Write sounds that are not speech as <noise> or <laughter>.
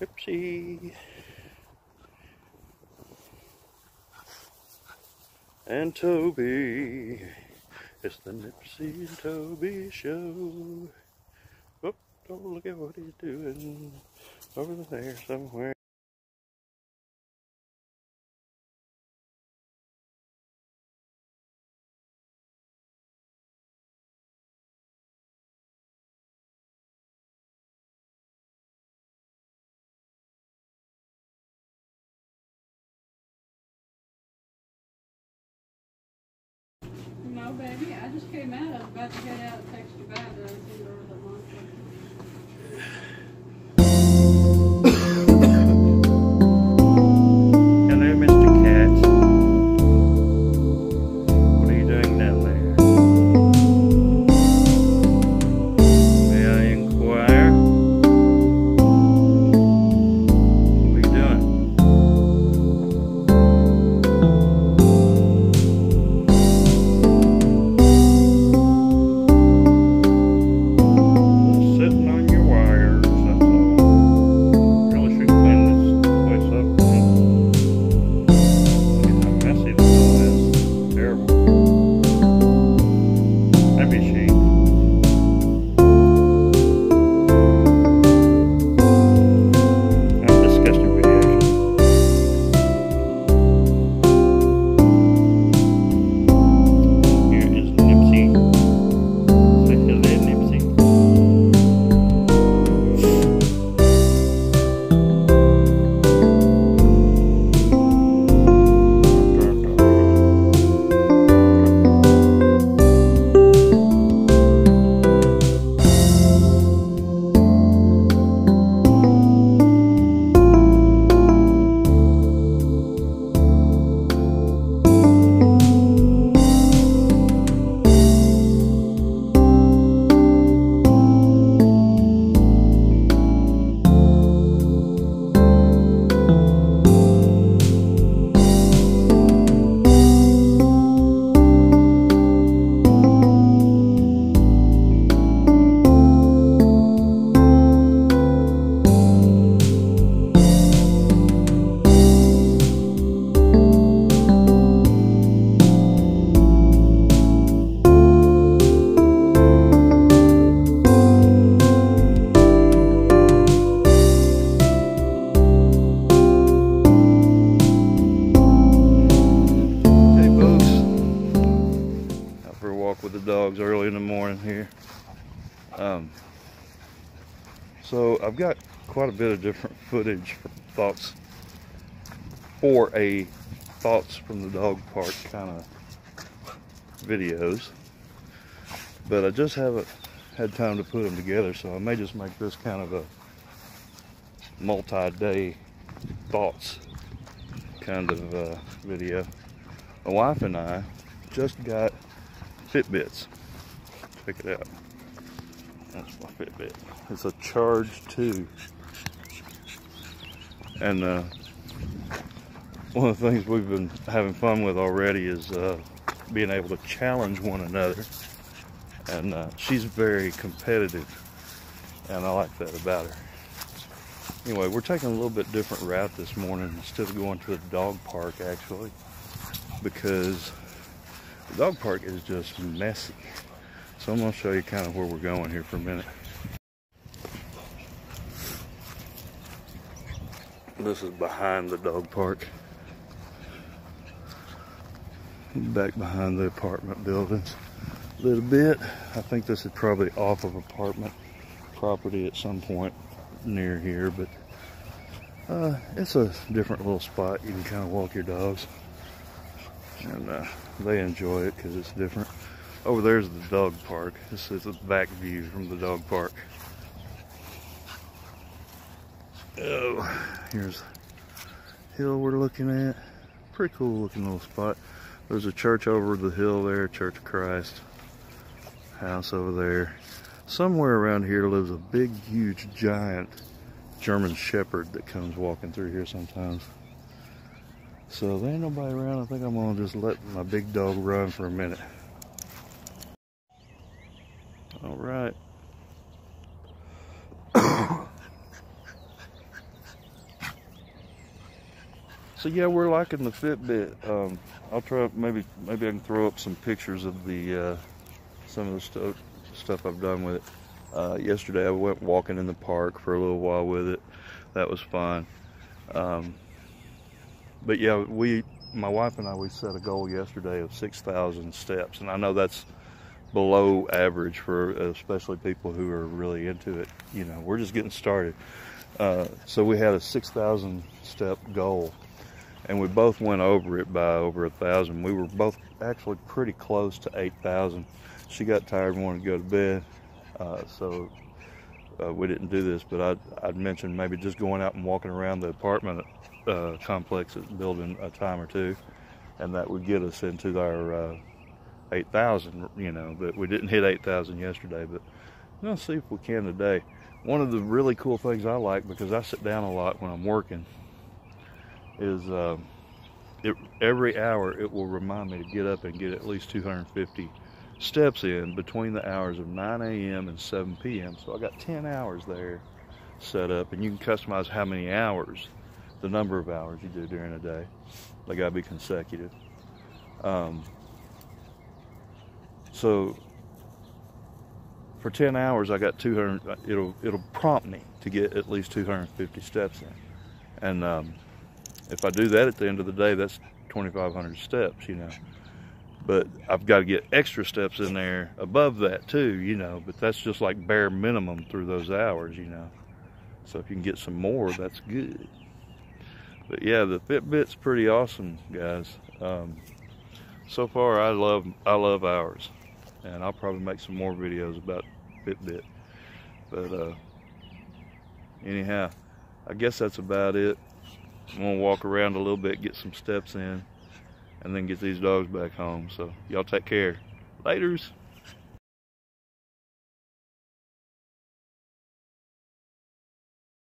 Nipsey. And Toby. It's the Nipsey and Toby show. Oh, don't look at what he's doing over there somewhere. Baby, I just came out. I was about to head out and text you back. but I you over the lunch. Dogs early in the morning here. Um, so I've got quite a bit of different footage, thoughts for a thoughts from the dog park kind of videos, but I just haven't had time to put them together. So I may just make this kind of a multi-day thoughts kind of uh, video my wife and I just got Fitbits. Check it out. That's my Fitbit. It's a Charge 2. And uh, one of the things we've been having fun with already is uh, being able to challenge one another. And uh, she's very competitive, and I like that about her. Anyway, we're taking a little bit different route this morning instead of going to the dog park actually because the dog park is just messy. So I'm to show you kind of where we're going here for a minute. This is behind the dog park. Back behind the apartment buildings a little bit. I think this is probably off of apartment property at some point near here, but uh, it's a different little spot. You can kind of walk your dogs and uh, they enjoy it because it's different. Over there's the dog park. This is a back view from the dog park. Oh, here's the hill we're looking at. Pretty cool looking little spot. There's a church over the hill there, Church of Christ. House over there. Somewhere around here lives a big, huge, giant German Shepherd that comes walking through here sometimes. So there ain't nobody around. I think I'm gonna just let my big dog run for a minute. All right. <coughs> So yeah, we're liking the Fitbit. Um, I'll try maybe maybe I can throw up some pictures of the uh, some of the stuff stuff I've done with it. Uh, yesterday I went walking in the park for a little while with it. That was fun. Um, but yeah, we my wife and I we set a goal yesterday of 6,000 steps, and I know that's below average for especially people who are really into it. You know, we're just getting started. Uh, so we had a 6,000 step goal and we both went over it by over a thousand. We were both actually pretty close to 8,000. She got tired and wanted to go to bed. Uh, so uh, we didn't do this, but I'd, I'd, mentioned maybe just going out and walking around the apartment uh, complex building a time or two, and that would get us into our uh, 8,000, you know, but we didn't hit 8,000 yesterday, but we'll see if we can today. One of the really cool things I like, because I sit down a lot when I'm working, is uh, it, every hour it will remind me to get up and get at least 250 steps in between the hours of 9 a.m. and 7 p.m. So I got 10 hours there set up, and you can customize how many hours, the number of hours you do during a day. They got to be consecutive. Um, so for 10 hours, I got 200. It'll it'll prompt me to get at least 250 steps in, and um, if I do that at the end of the day, that's 2,500 steps, you know. But I've got to get extra steps in there above that too, you know. But that's just like bare minimum through those hours, you know. So if you can get some more, that's good. But yeah, the Fitbit's pretty awesome, guys. Um, so far, I love I love ours, and I'll probably make some more videos about Fitbit. But uh, anyhow, I guess that's about it. I'm gonna walk around a little bit, get some steps in, and then get these dogs back home. So y'all take care. Laters.